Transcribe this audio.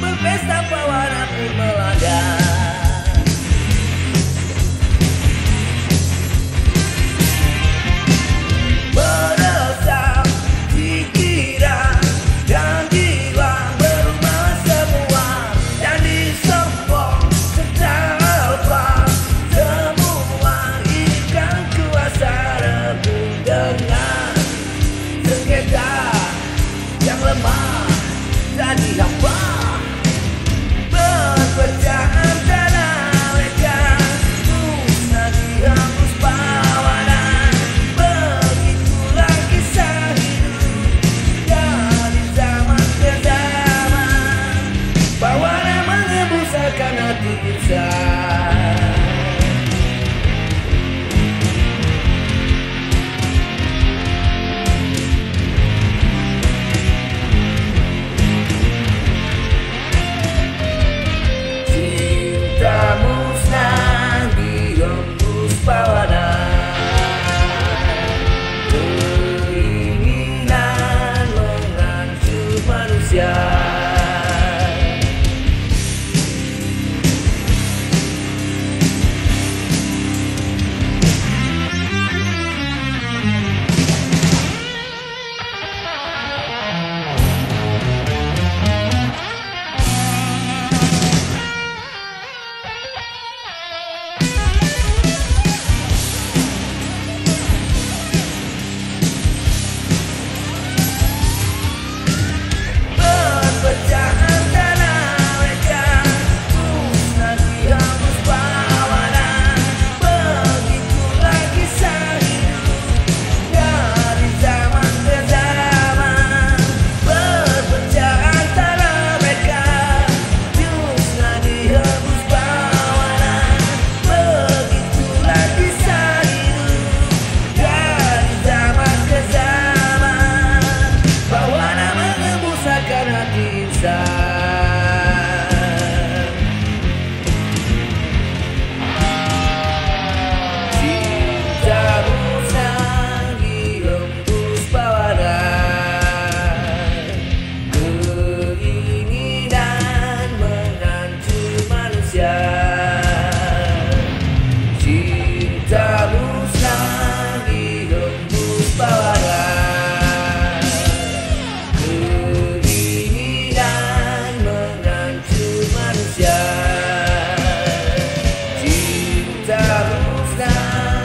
berpesta pewarna melanda. down.